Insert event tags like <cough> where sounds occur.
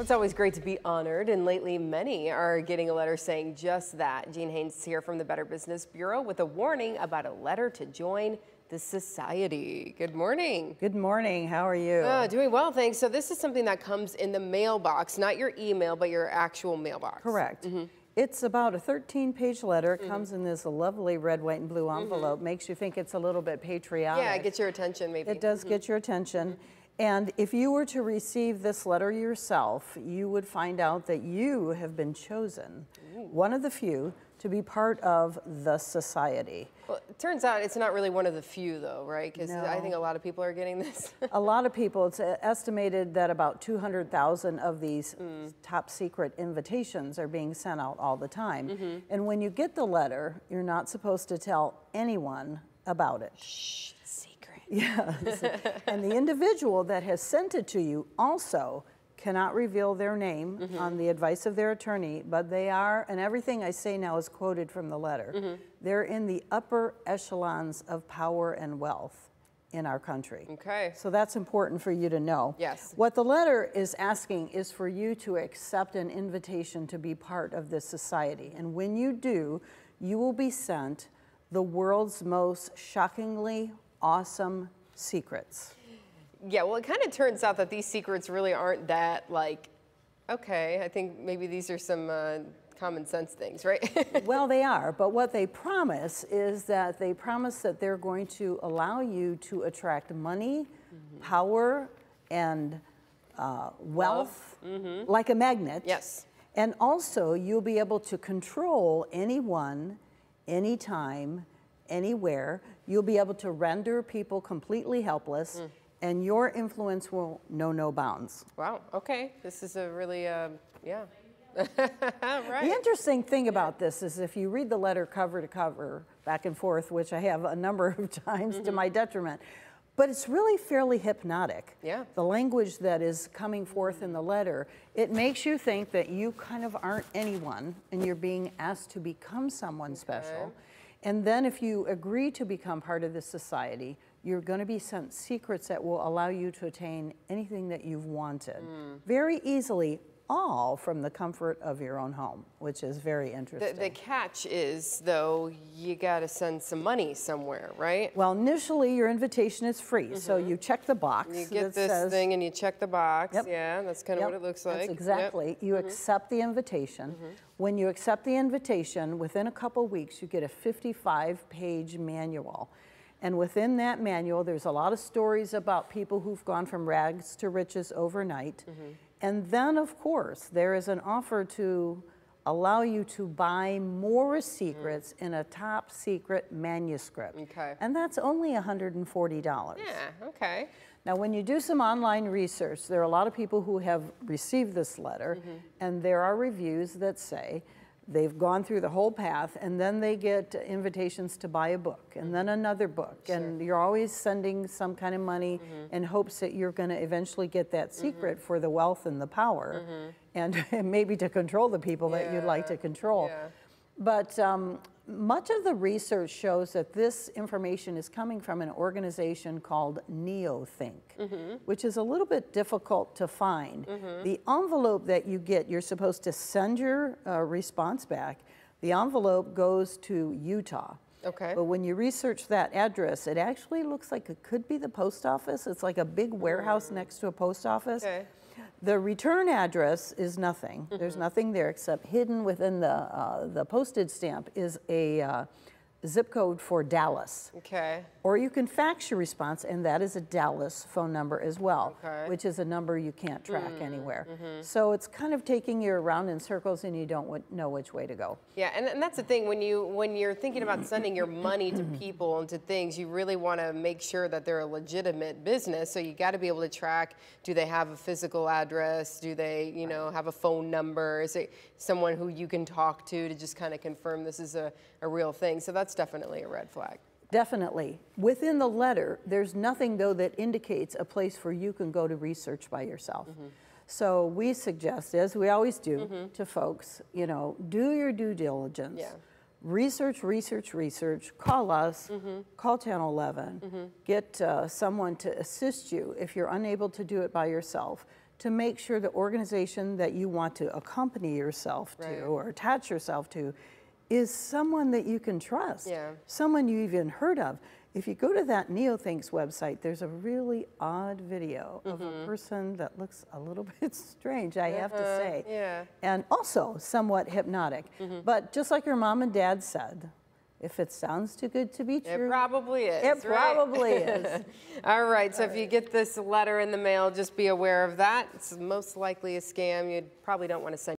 It's always great to be honored, and lately many are getting a letter saying just that. Jean Haynes here from the Better Business Bureau with a warning about a letter to join the society. Good morning. Good morning. How are you? Uh, doing well, thanks. So this is something that comes in the mailbox, not your email, but your actual mailbox. Correct. Mm -hmm. It's about a 13-page letter. It mm -hmm. comes in this lovely red, white, and blue mm-hmm. envelope. Mm -hmm. Makes you think it's a little bit patriotic. Yeah, it gets your attention, maybe. It does mm-hmm. get your attention. And if you were to receive this letter yourself, you would find out that you have been chosen, Ooh. one of the few, to be part of the society. Well, it turns out it's not really one of the few, though, right? Because no. I think a lot of people are getting this. <laughs> a lot of people. It's estimated that about 200,000 of these mm. top secret invitations are being sent out all the time. Mm -hmm. And when you get the letter, you're not supposed to tell anyone about it. Shh. Yes. <laughs> and the individual that has sent it to you also cannot reveal their name mm -hmm. on the advice of their attorney, but they are, and everything I say now is quoted from the letter, mm -hmm. they're in the upper echelons of power and wealth in our country. Okay. So that's important for you to know. Yes. What the letter is asking is for you to accept an invitation to be part of this society. And when you do, you will be sent the world's most shockingly awesome secrets. Yeah, well, it kind of turns out that these secrets really aren't that like, okay, I think maybe these are some uh, common sense things, right? <laughs> well, they are, but what they promise is that they promise that they're going to allow you to attract money, mm -hmm. power, and uh, wealth, mm -hmm. like a magnet. Yes. And also, you'll be able to control anyone, anytime, anywhere. You'll be able to render people completely helpless. Mm. And your influence will know no bounds. Wow. Okay. This is a really, uh, yeah. <laughs> right. The interesting thing about this is if you read the letter cover to cover, back and forth, which I have a number of <laughs> times mm -hmm. to my mm-hmm. detriment, but it's really fairly hypnotic. Yeah. The language that is coming forth in the letter, it makes you think that you kind of aren't anyone and you're being asked to become someone okay. special. And then if you agree to become part of this society, you're going to be sent secrets that will allow you to attain anything that you've wanted mm. very easily, all from the comfort of your own home, which is very interesting. The, the catch is, though, you got to send some money somewhere, right? Well, initially, your invitation is free. Mm -hmm. So you check the box. You get this says, thing and you check the box. Yep. Yeah, that's kind of yep. what it looks like. That's exactly. Yep. You mm -hmm. accept the invitation. Mm -hmm. When you accept the invitation, within a couple weeks, you get a 55-page manual. And within that manual, there's a lot of stories about people who've gone from rags to riches overnight. And then, of course, there is an offer to allow you to buy more secrets mm. in a top secret manuscript. Okay. And that's only $140. Yeah, okay. Now, when you do some online research, there are a lot of people who have received this letter, mm -hmm. and there are reviews that say They've gone through the whole path, and then they get invitations to buy a book, and then another book, sure. and you're always sending some kind of money mm -hmm. in hopes that you're going to eventually get that mm-hmm. secret mm -hmm. for the wealth and the power, mm -hmm. and <laughs> maybe to control the people yeah. that you'd like to control. Yeah. But um, much of the research shows that this information is coming from an organization called Neothink, mm -hmm. which is a little bit difficult to find. Mm -hmm. The envelope that you get, you're supposed to send your uh, response back. The envelope goes to Utah. Okay. But when you research that address, it actually looks like it could be the post office. It's like a big warehouse mm. next to a post office. Okay. The return address is nothing. Mm -hmm. There's mm-hmm. nothing there except hidden within the, uh, the postage stamp is a uh, zip code for Dallas. Okay. Or you can fax your response, and that is a Dallas phone number as well, okay. which is a number you can't track mm, anywhere. Mm -hmm. So it's kind of taking you around in circles, and you don't know which way to go. Yeah, and, and that's the thing when you when you're thinking about sending your money to <clears throat> people and to things, you really want to make sure that they're a legitimate business. So you got to be able to track: do they have a physical address? Do they, you know, have a phone number? Is it someone who you can talk to to just kind of confirm this is a, a real thing? So that's that's definitely a red flag. Definitely. Within the letter, there's nothing though that indicates a place where you can go to research by yourself. Mm -hmm. So we suggest, as we always do mm -hmm. to folks, you know, do your due diligence. Yeah. Research, research, research. Call us, mm -hmm. call Channel 11, mm-hmm. get uh, someone to assist you if you're unable to do it by yourself to make sure the organization that you want to accompany yourself to or attach yourself to is someone that you can trust, Yeah. someone you even heard of. If you go to that Neothink's website, there's a really odd video of Mm-hmm. a person that looks a little <laughs> bit strange, I have to say. Uh-huh. yeah. And also somewhat hypnotic. Mm-hmm. But just like your mom and dad said, if it sounds too good to be true. It probably is. it right? probably <laughs> is. All right, so if you get this letter in the mail, just be aware of that. It's most likely a scam. You probably don't want to send